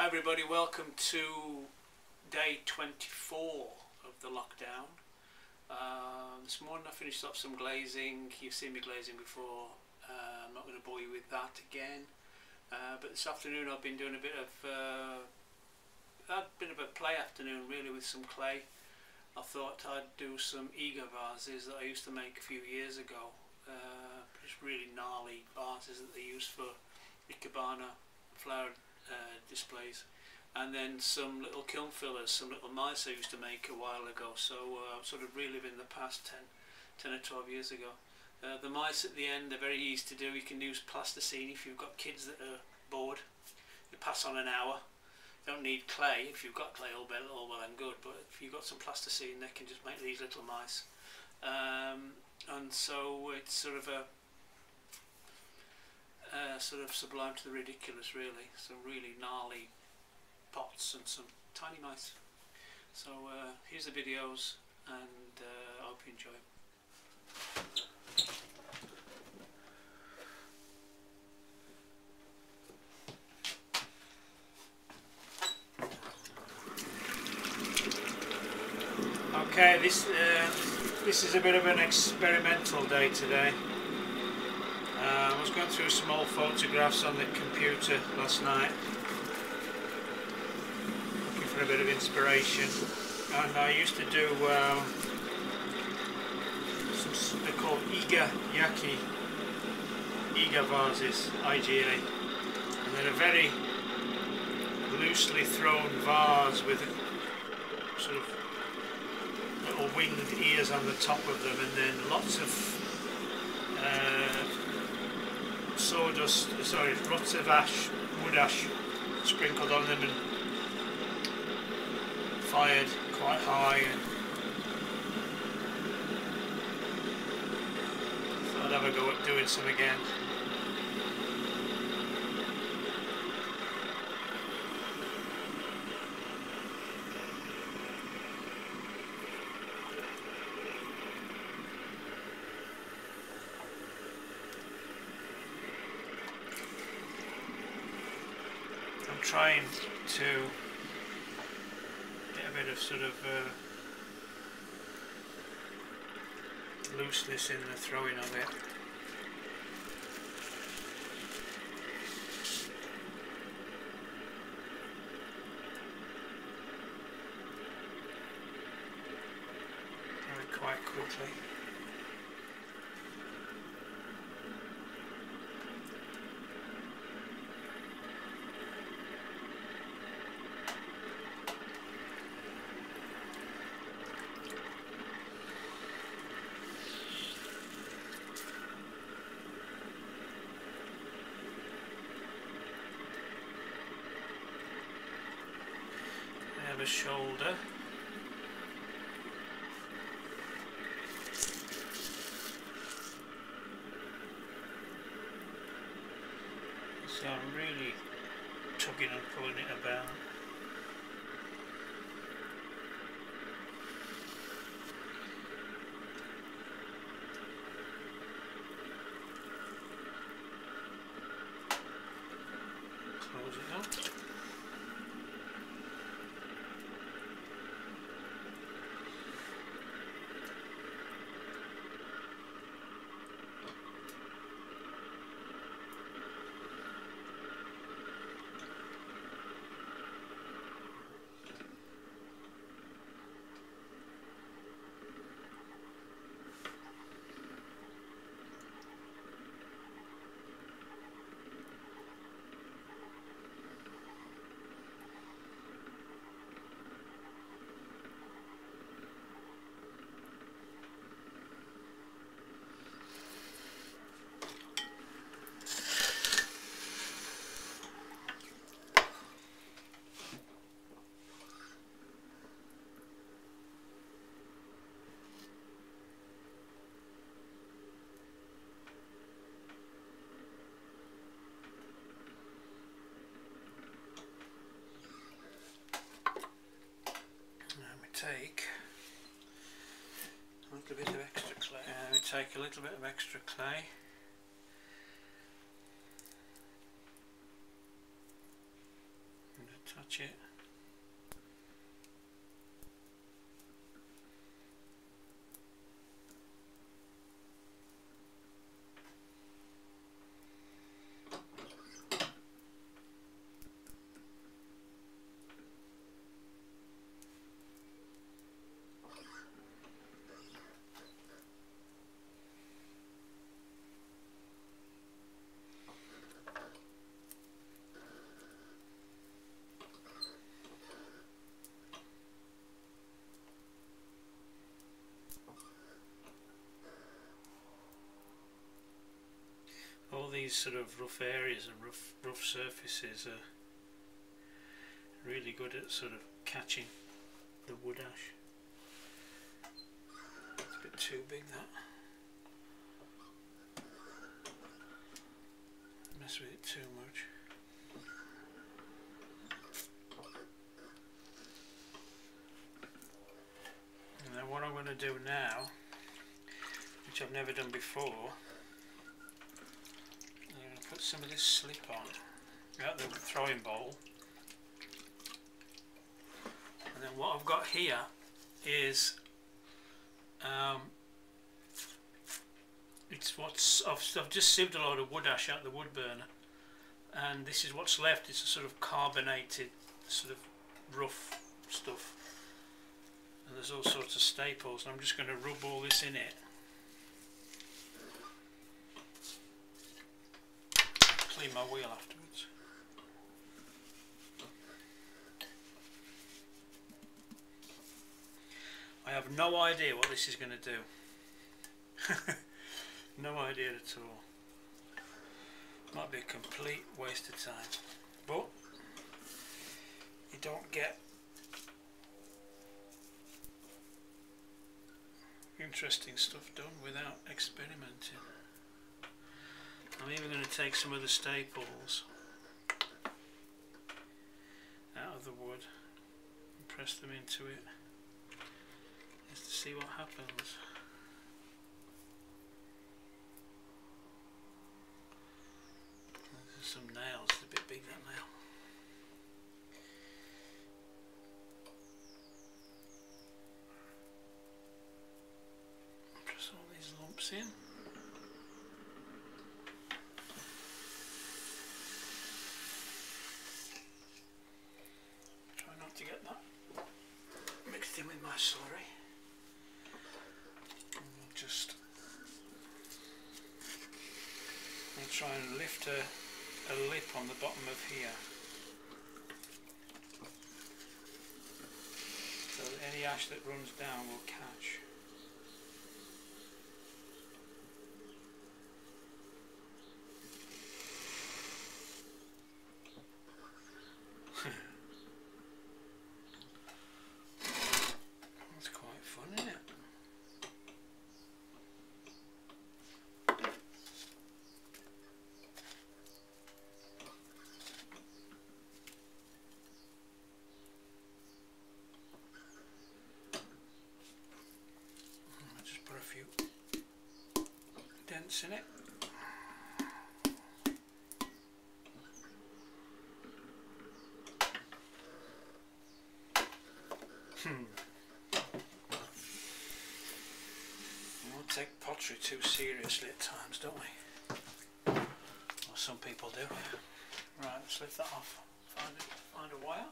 Hi everybody, welcome to day 24 of the lockdown. Um, this morning I finished off some glazing, you've seen me glazing before, uh, I'm not going to bore you with that again. Uh, but this afternoon I've been doing a bit of uh, a bit of a play afternoon really with some clay. I thought I'd do some Iga vases that I used to make a few years ago. Uh, just really gnarly vases that they use for Ikebana flower uh, displays. And then some little kiln fillers, some little mice I used to make a while ago. So uh, I'm sort of reliving the past 10, 10 or 12 years ago. Uh, the mice at the end are very easy to do, you can use plasticine if you've got kids that are bored, you pass on an hour, you don't need clay, if you've got clay all well, all well and good but if you've got some plasticine they can just make these little mice. Um, and so it's sort of a uh, sort of sublime to the ridiculous really. Some really gnarly pots and some tiny mice. So uh, here's the videos and uh, I hope you enjoy. Okay, this uh, this is a bit of an experimental day today. I was going through some old photographs on the computer last night. Looking for a bit of inspiration. And I used to do um, some, they're called Iga Yaki Iga vases, IGA and they're a very loosely thrown vase with sort of little winged ears on the top of them and then lots of uh, sawdust, sorry, lots of ash, wood ash sprinkled on them and fired quite high and thought I'd have a go at doing some again. Trying to get a bit of sort of uh, looseness in the throwing of it. Throw it quite quickly. A shoulder. So I'm really tugging and pulling it about. Close it up. Now we take a little bit of extra clay. Uh, we take a little bit of extra clay. And a catch it. all these sort of rough areas and rough rough surfaces are really good at sort of catching the wood ash. It's a bit too big that. Mess with it too much. And then what I'm going to do now, which I've never done before, some of this slip on. Out the throwing bowl and then what I've got here is um, it's what's I've, I've just sieved a load of wood ash out the wood burner. And this is what's left. It's a sort of carbonated sort of rough stuff. And there's all sorts of staples. And I'm just going to rub all this in it clean my wheel afterwards. I have no idea what this is going to do. no idea at all. Might be a complete waste of time. But you don't get interesting stuff done without experimenting. I'm even going to take some of the staples out of the wood and press them into it just to see what happens. There's some nails, it's a bit big that nail. Press all these lumps in. Slurry. And we'll just we'll try and lift a, a lip on the bottom of here. So that any ash that runs down will catch. In it. Hmm. We take pottery too seriously at times, don't we? Well, some people do. Right, let's lift that off. Find, it, find a wire.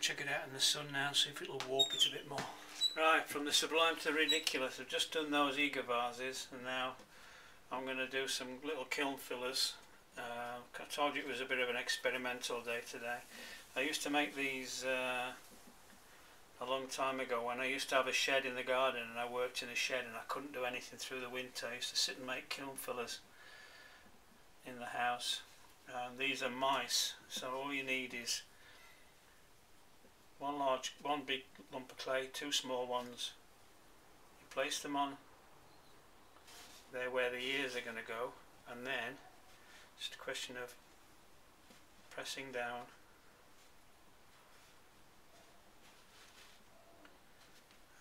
Check it out in the sun now, see if it'll warp it a bit more. Right, from the sublime to the ridiculous, I've just done those Iga vases and now I'm going to do some little kiln fillers. Uh, I told you it was a bit of an experimental day today. I used to make these uh, a long time ago when I used to have a shed in the garden and I worked in a shed and I couldn't do anything through the winter. I used to sit and make kiln fillers in the house. Um, these are mice, so all you need is one large, one big lump of clay, two small ones. You place them on there where the ears are going to go and then just a question of pressing down.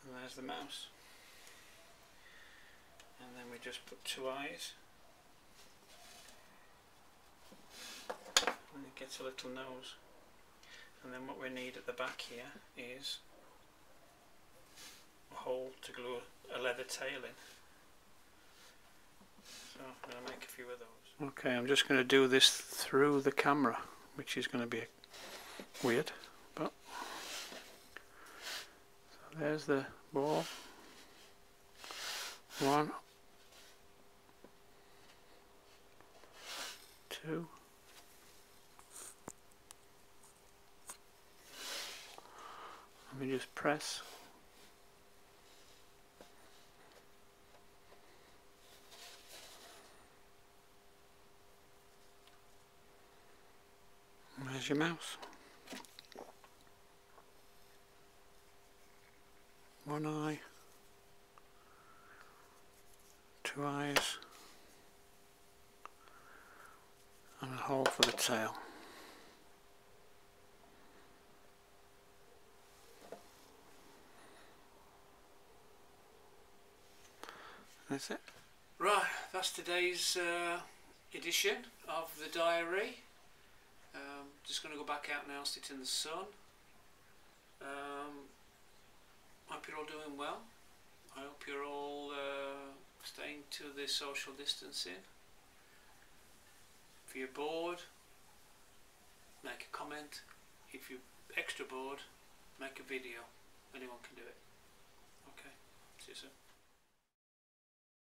And there's the mouse. And then we just put two eyes. And it gets a little nose. And then what we need at the back here is a hole to glue a leather tail in. So I'm going to make a few of those. Okay, I'm just going to do this through the camera, which is going to be weird, but so there's the ball. One, two. Let me just press. There's your mouse. One eye, two eyes, and a hole for the tail. That's it. Right, that's today's uh, edition of the diary. Um, just going to go back out now, sit in the sun. Um, hope you're all doing well. I hope you're all uh, staying to the social distancing. If you're bored, make a comment. If you're extra bored, make a video. Anyone can do it. Okay, see you soon.